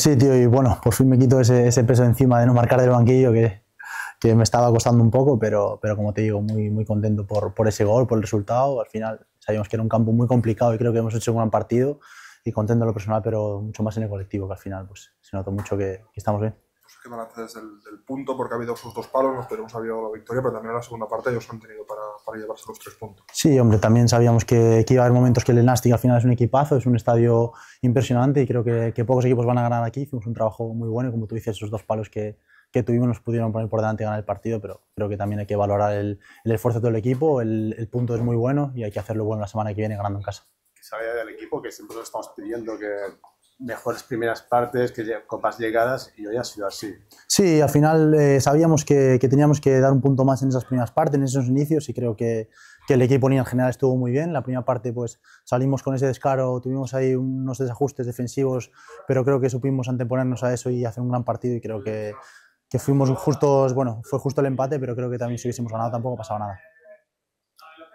Sí, tío, y bueno, por fin me quito ese, ese peso encima de no marcar del banquillo que, me estaba costando un poco, pero, pero como te digo, muy, muy contento por, por ese gol, por el resultado. Al final sabíamos que era un campo muy complicado y creo que hemos hecho un gran partido y contento en lo personal, pero mucho más en el colectivo, que al final pues, se notó mucho que estamos bien. ¿Qué balance es del, del punto? Porque ha habido sus dos palos, nos podríamos haber llevado la victoria, pero también en la segunda parte ellos han tenido para, para llevarse los tres puntos. Sí, hombre, también sabíamos que, que, iba a haber momentos que el Nastic al final es un equipazo, es un estadio impresionante y creo que, que, pocos equipos van a ganar aquí. Hicimos un trabajo muy bueno y como tú dices, esos dos palos que, que tuvimos nos pudieron poner por delante y ganar el partido, pero creo que también hay que valorar el, el esfuerzo de todo el equipo, el, el, punto es muy bueno y hay que hacerlo bueno la semana que viene ganando en casa. Que sabía del equipo, que siempre lo estamos pidiendo, que mejores primeras partes, que copas llegadas, y hoy ha sido así. Sí, al final eh, sabíamos que, que, teníamos que dar un punto más en esas primeras partes, en esos inicios, y creo que, que el equipo en general estuvo muy bien. La primera parte pues salimos con ese descaro, tuvimos ahí unos desajustes defensivos, pero creo que supimos anteponernos a eso y hacer un gran partido, y creo que, que fuimos justos, bueno, fue justo el empate, pero creo que también si hubiésemos ganado tampoco pasaba nada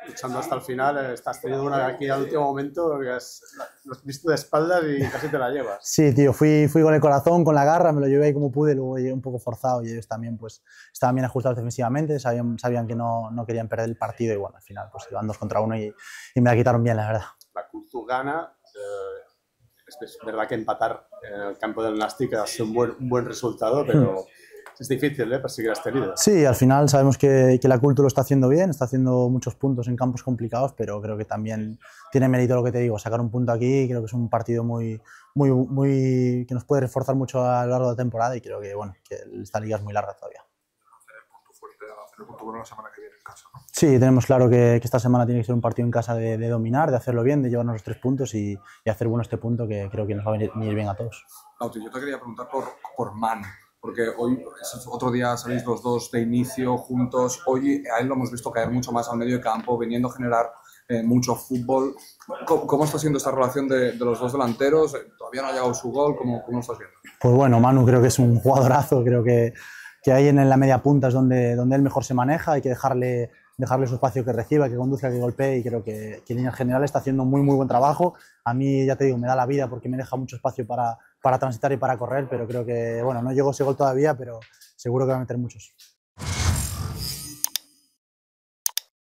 luchando hasta el final, eh, estás teniendo una aquí al último momento que has, lo has visto de espaldas y casi te la llevas. Sí, tío, fui, fui con el corazón, con la garra, me lo llevé como pude, luego llegué un poco forzado y ellos también pues estaban bien ajustados defensivamente, sabían, sabían que no, no querían perder el partido y bueno, al final pues iban dos contra uno y, y me la quitaron bien, la verdad. La Cultu gana, eh, es verdad que empatar en el campo del Nastic ha sido un buen, un buen resultado, pero... es difícil ¿eh? perseguir a este líder. Sí, al final sabemos que, que la Cultura lo está haciendo bien, está haciendo muchos puntos en campos complicados, pero creo que también tiene mérito lo que te digo, sacar un punto aquí, creo que es un partido muy, muy, muy que nos puede reforzar mucho a lo largo de la temporada y creo que, bueno, que esta liga es muy larga todavía. Hacer el punto fuerte, hacer el punto bueno la semana que viene en casa, ¿no? Sí, tenemos claro que, que, esta semana tiene que ser un partido en casa de, de, dominar, de hacerlo bien, de llevarnos los tres puntos y, y hacer bueno este punto que creo que nos va a venir, venir bien a todos. Lauti, yo te quería preguntar por, por Man porque hoy otro día salís los dos de inicio juntos. Hoy a él lo hemos visto caer mucho más al medio de campo, viniendo a generar eh, mucho fútbol. ¿Cómo, ¿Cómo, está siendo esta relación de, de, los dos delanteros? ¿Todavía no ha llegado su gol? ¿Cómo, ¿Cómo lo estás viendo? Pues bueno, Manu creo que es un jugadorazo, creo que, que ahí en la media punta es donde, donde él mejor se maneja, hay que dejarle, dejarle su espacio que reciba, que conduzca, que golpee y creo que, que en línea general está haciendo muy muy buen trabajo. A mí, ya te digo, me da la vida porque me deja mucho espacio para, para transitar y para correr, pero creo que, bueno, no llegó ese gol todavía, pero seguro que va a meter muchos.